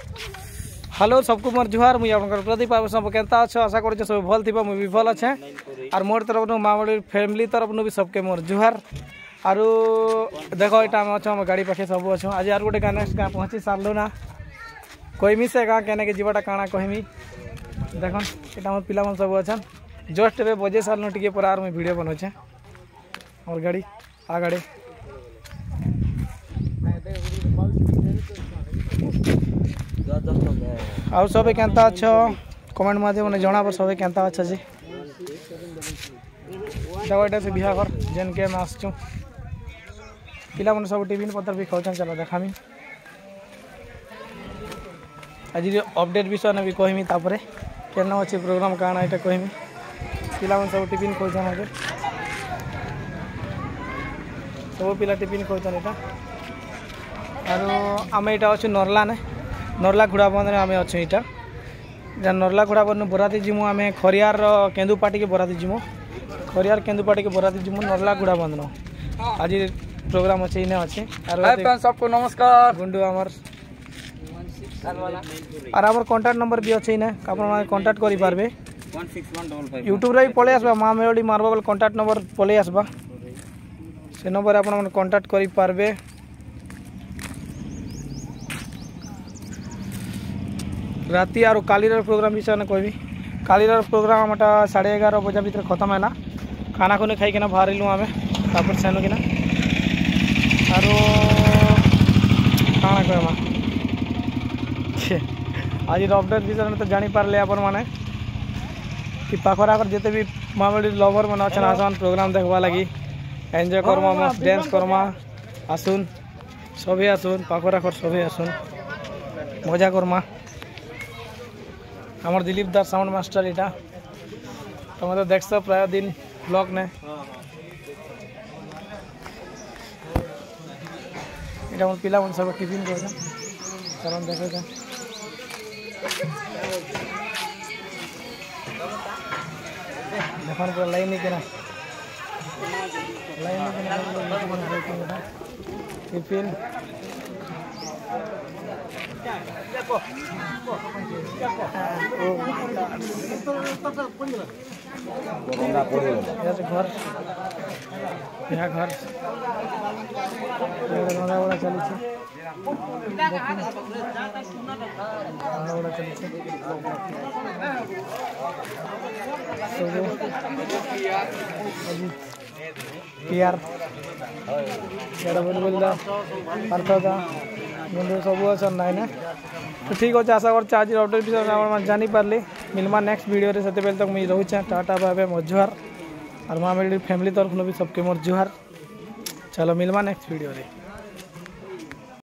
Hello, सबको मोर जुहार मुझे आप प्रदीप आप सब के अच्छे, आशा कर सब भल थी मुझे भी भल अच्छे। आर मोर तरफ़ मामली, फैमिली तरफ़ नु भी सबके मोर जुहार। आर देख यहाँ आम गाड़ी पाखे सब अच्छे। आज आर गोटे गाँ नेक्स्ट गाँ पहुँची सारू ना। कहमी से गाँ, कैने जीवाटा काଣା कहमी देख यहाँ मोर पा सब अच्छे जस्ट ए बजे सारू टे पूरा आर मुझे भिड बनाऊे मोर गाड़ी आ गाड़ी ଆଉ ସବେ କେନ୍ତା ଅଛ କମେଣ୍ଟ ମାଧ୍ୟମରେ ଜଣାବ ସବେ କେନ୍ତା ଅଛ ଯେ ଦେଖ ଏଇଟା ସେ ବିହାଘର ଯେନ୍କେ ଆମେ ଆସୁଛୁ ପିଲାମାନେ ସବୁ ଟିଫିନ୍ ପତ୍ର ବି ଖାଉଛନ୍ ଚାଲ ଦେଖାମି ଆଜି ଅପଡେଟ୍ ବିଷୟରେ ବି କହିମି ତାପରେ କେନ ଅଛି ପ୍ରୋଗ୍ରାମ୍ କାଣା ଏଇଟା କହିମି ପିଲାମାନେ ସବୁ ଟିଫିନ୍ ଖାଉଛନ୍ ଆଗେ ସବୁ ପିଲା ଟିଫିନ୍ ଖାଉଛନ୍ ଏଇଟା ଆରୁ ଆମେ ଏଇଟା ଅଛୁ ନର୍ଲାନେ ନର୍ଲା ଘୋଡ଼ାବନ୍ଧରେ ଆମେ ଅଛୁ ଇଟା ନର୍ଲା ଘୋଡ଼ାବନ୍ଧୁ ବରାତି ଯିମୁ ଆମେ ଖରିଆର କେନ୍ଦୁପାଟିକି ବରାତି ଯିମୁ ଖରିଆର କେନ୍ଦୁପାଟିକି ବରାତି ଯିମୁ ନର୍ଲା ଘୋଡ଼ାବନ୍ଧନ ଆଜି ପ୍ରୋଗ୍ରାମ୍ ଅଛି ଇନେ ଅଛି ସବକୁ ନମସ୍କାର ଗୁଣ୍ଡୁ ଆମର আর আমার কন্ট্যাক্ট নম্বর বি আছে না আপনার কন্ট্যাক্ট করে পারবে ইউট্যুবরে বি পলাই আসবা মা মেলোডি মারবা বলে কন্ট্যাক্ট নম্বর পলাই আসবা সে নম্বরে আপনার কন্ট্যাক্ট করে পারবে ରାତି ଆରୁ କାଲିର ପ୍ରୋଗ୍ରାମ୍ ବିଷୟରେ କହିବି କାଲିର ପ୍ରୋଗ୍ରାମ୍ ଆମଟା ସାଢ଼େ ଏଗାର ବଜା ଭିତରେ ଖତମ ହେଲା ଖାନା ଖୁନି ଖାଇକିନା ବାହାରିଲୁ ଆମେ ତାପରେ ସେନୁ କିନା ଆରୁ କାଣା କହିମା ଆଜିର ଅପଡ଼େଟ୍ ବିଷୟରେ ତ ଜାଣିପାରିଲେ ଆପଣମାନେ କି ପାଖରେ ଆଖରେ ଯେତେ ବି ମାମୁଲି ଲଭର୍ ମାନେ ଅଛନ୍ ଆସନ୍ ପ୍ରୋଗ୍ରାମ୍ ଦେଖ୍ବା ଲାଗି ଏନ୍ଜୟ କର୍ମା ମସ୍ତ ଡ୍ୟାନ୍ସ କର୍ମା ଆସୁନ୍ ସଭେ ଆସୁନ୍ ପାଖରେ ଆଖରେ ସଭେ ଆସୁନ୍ ମଜା କର୍ମା আমার দিলীপ দাস সাউন্ড মাস্টার এটা তোমরা তো দেখছো প্রায় দিন ব্লগ নে এটা আমার পিলা সব টিফিন করে কারণ দেখো যা দেখুন পুরো লাইন কিনা লাইন কিনা টিফিন यहाँ घर एउटा चलै छै एउटा चलै छै टी आर ಎಡಬಲ್ದ ಅರ್ಥದ बंधु सब अच्छा नाई ना। तो ठीक अच्छे आशा कर आज अपडेट विषय में जानपारे मिलमा नेक्स्ट भिडियो से मुझे रोचे टाटा भाई मोर जुहार। और माँ मिली फैमिली तरफ़ भी सबके मोर जुहार। चलो मिलमा नेक्स्ट भिडियो